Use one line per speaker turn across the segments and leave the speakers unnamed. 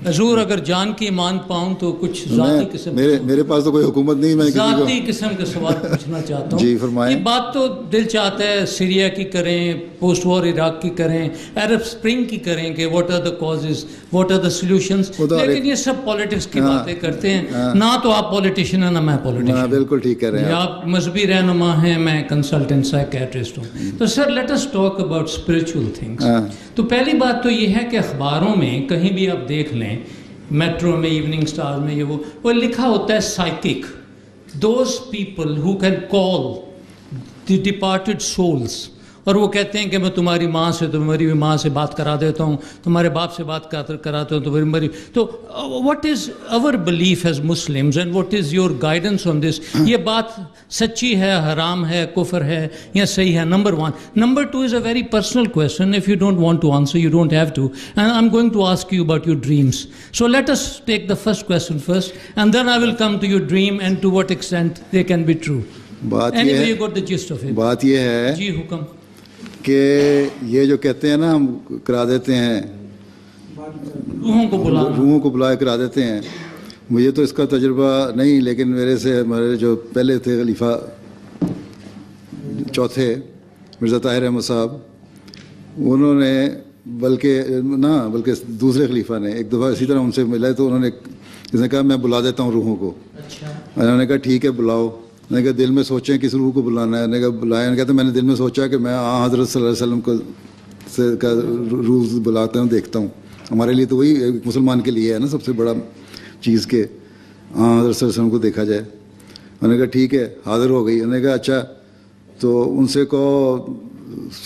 حضور اگر جان کی مان پاؤں تو کچھ ذاتی قسم
میرے میرے پاس تو کوئی حکومت نہیں میں
ذاتی قسم کا سوال پوچھنا چاہتا ہوں۔
جی، فرمائیں۔
یہ بات تو دل چاہتا ہے سیریا کی کریں پوسٹ وار عراق کی کریں عرب سپرنگ کی کریں کہ what are the causes what are the
ہر
لیکن یہ سب پالیٹکس کی
ہاں،
باتیں کرتے ہیں۔ نہ تو آپ پولیٹیشین ہیں نہ میں
ہاں
پولیٹیشین
بالکل ٹھیک کہہ رہے ہیں آپ۔
مذہبی رہنما ہیں میں کنسلٹنٹ سائیکیٹرسٹ ہوں۔ تو sir let us talk about spiritual things
ہاں۔
تو پہلی بات تو یہ ہے کہ اخباروں میں کہیں بھی آپ دیکھ لیں میٹرو میں ایوننگ سٹار میں، یہ وہ وہ لکھا ہوتا ہے psychic those people who can call the departed souls اور وہ کہتے ہیں کہ میں تمہاری ماں سے تمہاری ماں سے بات کرا دیتا ہوں تمہارے باپ سے بات کراتا ہوں تمہاری مری تو what is our belief as Muslims and what is your guidance on this یہ بات سچی ہے حرام ہے کفر ہے یا صحیح ہے؟ Number one number two is a very personal question if you don't want to answer you don't have to and I am going to ask you about your dreams so let us take the first question first and then I will come to your dream and to what extent they can be true
بات یہ ہے بات یہ ہے
جی حکم۔
کہ یہ جو کہتے ہیں نا ہم کرا دیتے ہیں
روحوں کو بلانا
روحوں کو بلائے کرا دیتے ہیں۔ مجھے تو اس کا تجربہ نہیں لیکن میرے سے ہمارے جو پہلے تھے خلیفہ چوتھے مرزا طاہر احمد صاحب انہوں نے بلکہ نہ بلکہ دوسرے خلیفہ نے ایک دفعہ اسی طرح ان سے ملا تو انہوں نے اس نے کہا میں بلا دیتا ہوں روحوں کو۔
اچھا۔
انہوں نے کہا ٹھیک ہے بلاؤ۔ نے کہا دل میں سوچیں کس روح کو بلانا ہے؟ نے کہا بلایا کہتے میں نے دل میں سوچا کہ میں آ حضرت صلی اللہ علیہ وسلم کو سے کا روح بلاتا ہوں، دیکھتا ہوں۔ ہمارے لیے تو وہی ایک مسلمان کے لیے ہے نا سب سے بڑا چیز کہ آ حضرت صلی اللہ علیہ وسلم کو دیکھا جائے۔ انہوں نے کہا ٹھیک ہے، حاضر ہو گئی۔ انہوں نے کہا اچھا تو ان سے کہو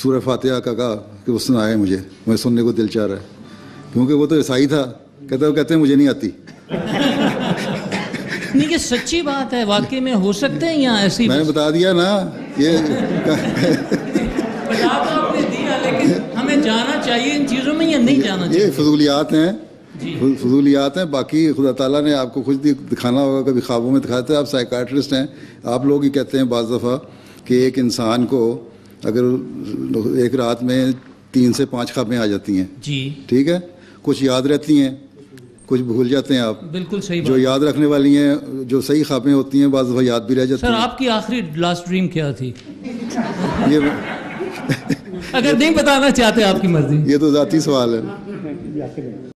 سورہ فاتحہ کا کہا کہ وہ سنائے مجھے، میں سننے کو دل چاہ رہا ہے۔ کیونکہ وہ تو عیسائی تھا کہتے وہ کہتے ہیں مجھے نہیں آتی۔
نہیں یہ سچی بات ہے واقعی میں ہو سکتے ہیں یا ایسی
میں نے بتا دیا نا یہ
بتا تو آپ نے دیا لیکن ہمیں جانا چاہیے ان چیزوں میں یا نہیں جانا چاہیے؟
یہ فضولیات ہیں۔
جی۔
فضولیات ہیں۔ باقی خدا تعالیٰ نے آپ کو خود دکھانا ہوگا کبھی خوابوں میں دکھاتے ہیں آپ سائیکاٹرسٹ ہیں۔ آپ لوگ ہی کہتے ہیں بعض دفعہ کہ ایک انسان کو اگر ایک رات میں تین سے پانچ خوابیں آ جاتی ہیں۔
جی۔
ٹھیک ہے؟ کچھ یاد رہتی ہیں۔ کچھ بھول جاتے ہیں آپ۔
بالکل صحیح
جو
بات۔
یاد رکھنے والی ہیں جو صحیح خوابیں ہوتی ہیں بعض دفعہ یاد بھی رہ جاتی
سر
ہیں۔
آپ کی آخری لاسٹ ڈریم کیا تھی؟
یہ
اگر نہیں بتانا چاہتے آپ کی مرضی۔
یہ تو ذاتی سوال ہے۔